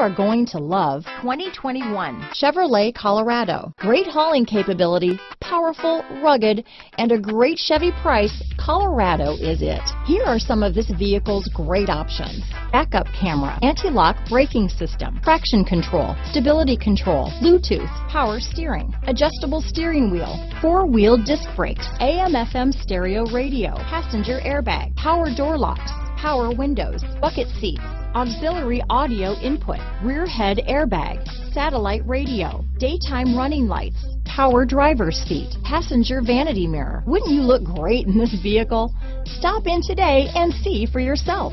are going to love 2021 Chevrolet Colorado. Great hauling capability, powerful, rugged, and a great Chevy price, Colorado is it. Here are some of this vehicle's great options. Backup camera, anti-lock braking system, traction control, stability control, Bluetooth, power steering, adjustable steering wheel, four-wheel disc brakes, AM FM stereo radio, passenger airbag, power door locks, power windows, bucket seats, auxiliary audio input, rear head airbag, satellite radio, daytime running lights, power driver's seat, passenger vanity mirror. Wouldn't you look great in this vehicle? Stop in today and see for yourself.